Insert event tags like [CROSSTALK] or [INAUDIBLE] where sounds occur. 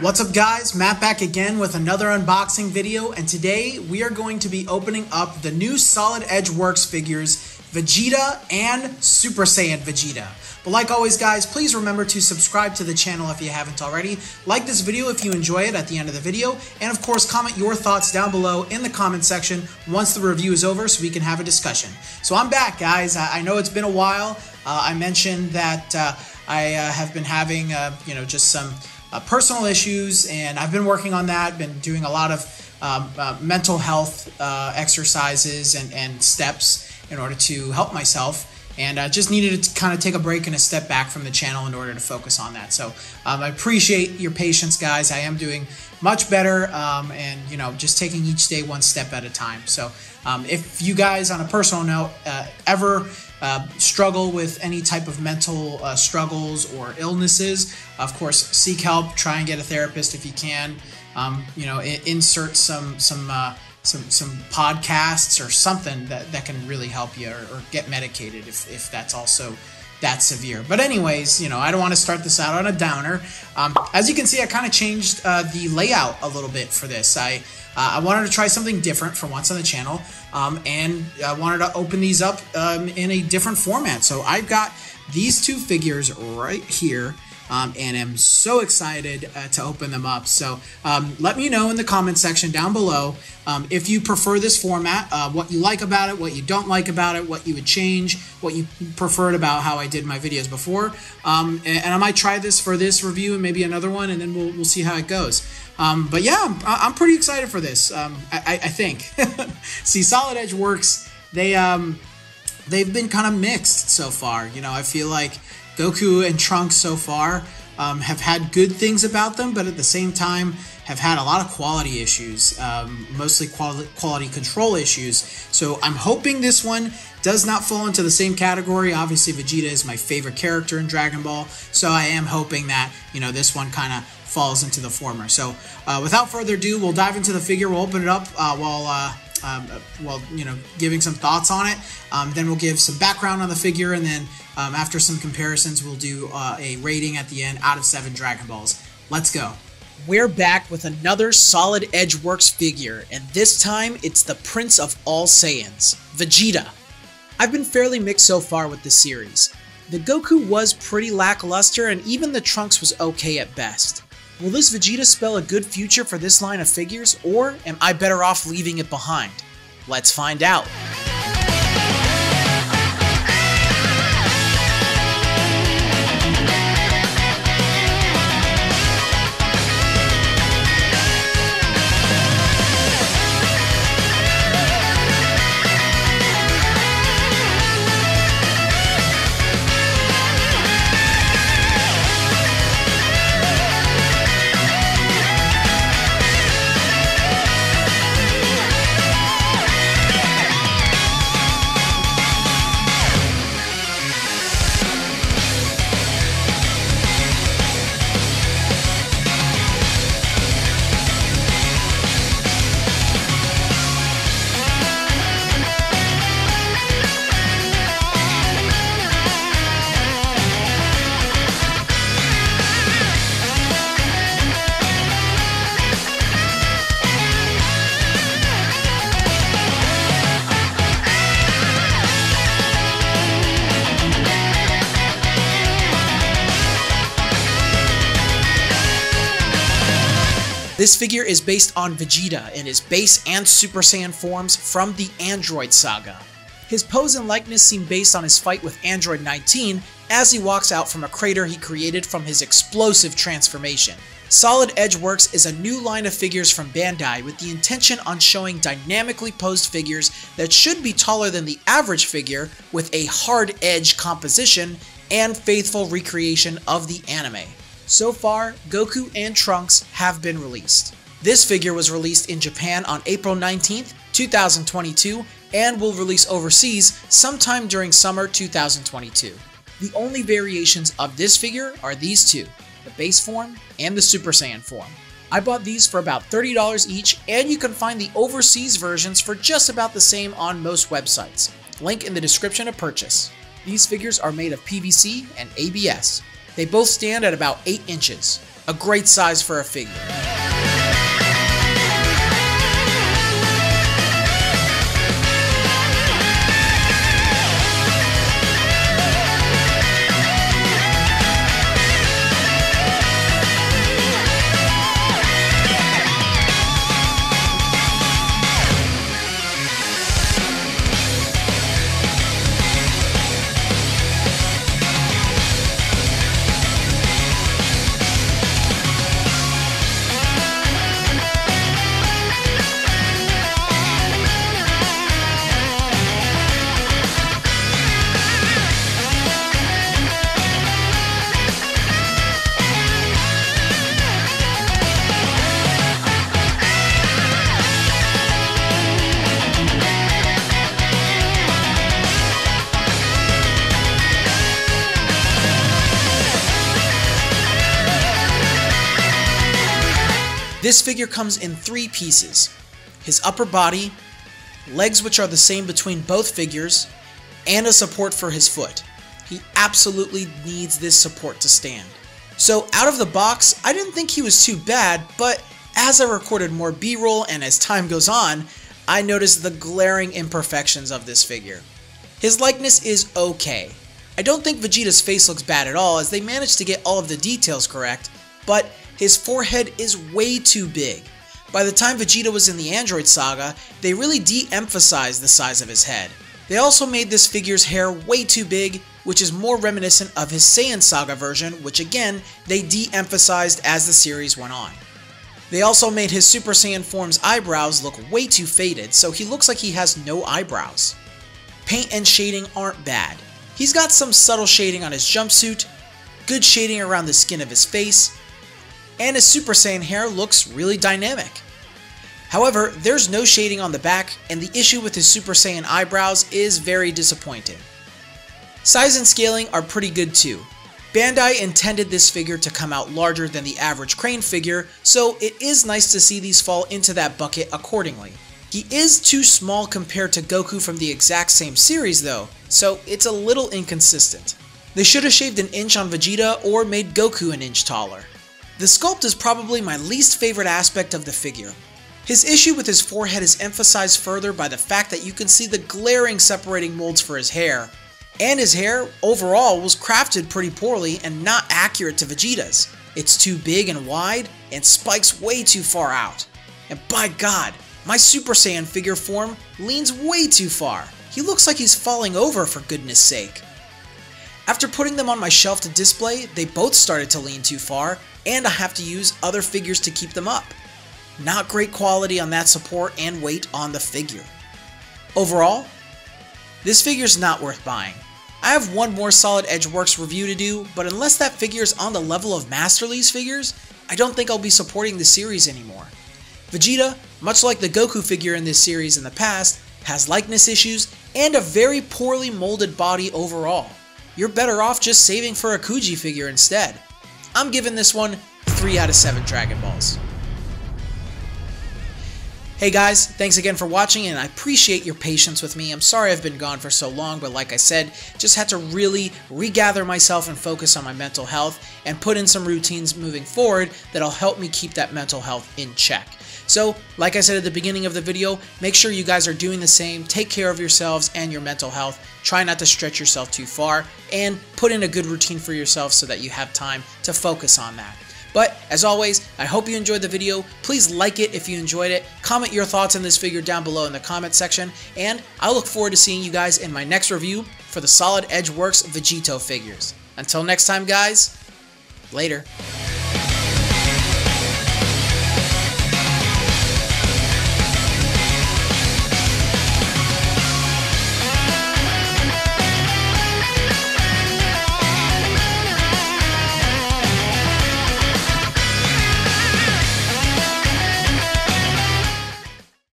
What's up guys, Matt back again with another unboxing video and today we are going to be opening up the new Solid Edge Works figures Vegeta and Super Saiyan Vegeta. But like always guys, please remember to subscribe to the channel if you haven't already, like this video if you enjoy it at the end of the video, and of course comment your thoughts down below in the comment section once the review is over so we can have a discussion. So I'm back guys, I know it's been a while, uh, I mentioned that uh, I uh, have been having, uh, you know, just some uh, personal issues, and I've been working on that. Been doing a lot of um, uh, mental health uh, exercises and, and steps in order to help myself. And I just needed to kind of take a break and a step back from the channel in order to focus on that. So um, I appreciate your patience, guys. I am doing much better, um, and you know, just taking each day one step at a time. So um, if you guys, on a personal note, uh, ever uh, struggle with any type of mental uh, struggles or illnesses, of course, seek help. Try and get a therapist if you can. Um, you know, insert some some uh, some some podcasts or something that, that can really help you, or, or get medicated if, if that's also that severe. But anyways, you know, I don't want to start this out on a downer. Um, as you can see, I kind of changed uh, the layout a little bit for this. I uh, I wanted to try something different for once on the channel, um, and I wanted to open these up um, in a different format. So I've got these two figures right here um, and am so excited uh, to open them up. So um, let me know in the comment section down below um, if you prefer this format, uh, what you like about it, what you don't like about it, what you would change, what you preferred about how I did my videos before. Um, and, and, I might try this for this review and maybe another one, and then we'll, we'll see how it goes. Um, but yeah, I'm, I'm, pretty excited for this, um, I, I, think. [LAUGHS] see, Solid Edge Works, they, they've been kind of mixed so far. You know, I feel like Goku and Trunks so far um, have had good things about them, but at the same time have had a lot of quality issues, um, mostly quality, quality control issues. So I'm hoping this one does not fall into the same category. Obviously, Vegeta is my favorite character in Dragon Ball, so I am hoping that you know this one kind of falls into the former. So uh, without further ado, we'll dive into the figure. We'll open it up uh, while. Uh, um, well, you know, giving some thoughts on it. Um, then we'll give some background on the figure, and then um, after some comparisons, we'll do uh, a rating at the end out of seven Dragon Balls. Let's go. We're back with another Solid Edgeworks figure, and this time it's the Prince of All Saiyans, Vegeta. I've been fairly mixed so far with the series. The Goku was pretty lackluster, and even the Trunks was okay at best. Will this Vegeta spell a good future for this line of figures, or am I better off leaving it behind? Let's find out. This figure is based on Vegeta in his base and Super Saiyan forms from the Android saga. His pose and likeness seem based on his fight with Android 19 as he walks out from a crater he created from his explosive transformation. Solid Edge Works is a new line of figures from Bandai with the intention on showing dynamically posed figures that should be taller than the average figure with a hard edge composition and faithful recreation of the anime. So far, Goku and Trunks have been released. This figure was released in Japan on April 19th, 2022, and will release overseas sometime during summer 2022. The only variations of this figure are these two, the base form and the Super Saiyan form. I bought these for about $30 each, and you can find the overseas versions for just about the same on most websites. Link in the description to purchase. These figures are made of PVC and ABS. They both stand at about 8 inches. A great size for a figure. This figure comes in three pieces. His upper body, legs which are the same between both figures, and a support for his foot. He absolutely needs this support to stand. So out of the box, I didn't think he was too bad, but as I recorded more b-roll and as time goes on, I noticed the glaring imperfections of this figure. His likeness is okay. I don't think Vegeta's face looks bad at all as they managed to get all of the details correct, but his forehead is way too big. By the time Vegeta was in the Android saga, they really de-emphasized the size of his head. They also made this figure's hair way too big, which is more reminiscent of his Saiyan Saga version, which again, they de-emphasized as the series went on. They also made his Super Saiyan form's eyebrows look way too faded, so he looks like he has no eyebrows. Paint and shading aren't bad. He's got some subtle shading on his jumpsuit, good shading around the skin of his face, and his Super Saiyan hair looks really dynamic. However, there's no shading on the back, and the issue with his Super Saiyan eyebrows is very disappointing. Size and scaling are pretty good too. Bandai intended this figure to come out larger than the average Crane figure, so it is nice to see these fall into that bucket accordingly. He is too small compared to Goku from the exact same series though, so it's a little inconsistent. They should have shaved an inch on Vegeta or made Goku an inch taller. The sculpt is probably my least favorite aspect of the figure. His issue with his forehead is emphasized further by the fact that you can see the glaring separating molds for his hair, and his hair, overall, was crafted pretty poorly and not accurate to Vegeta's. It's too big and wide, and spikes way too far out. And by god, my Super Saiyan figure form leans way too far. He looks like he's falling over for goodness sake. After putting them on my shelf to display, they both started to lean too far, and I have to use other figures to keep them up. Not great quality on that support and weight on the figure. Overall, this figure is not worth buying. I have one more Solid Edgeworks review to do, but unless that figure is on the level of Masterlise figures, I don't think I'll be supporting the series anymore. Vegeta, much like the Goku figure in this series in the past, has likeness issues and a very poorly molded body overall. You're better off just saving for a Kuji figure instead. I'm giving this one 3 out of 7 Dragon Balls. Hey guys, thanks again for watching and I appreciate your patience with me. I'm sorry I've been gone for so long, but like I said, just had to really regather myself and focus on my mental health and put in some routines moving forward that'll help me keep that mental health in check. So, like I said at the beginning of the video, make sure you guys are doing the same. Take care of yourselves and your mental health. Try not to stretch yourself too far and put in a good routine for yourself so that you have time to focus on that. But as always, I hope you enjoyed the video. Please like it if you enjoyed it. Comment your thoughts on this figure down below in the comment section. And I look forward to seeing you guys in my next review for the Solid Edge Works Vegito figures. Until next time, guys, later.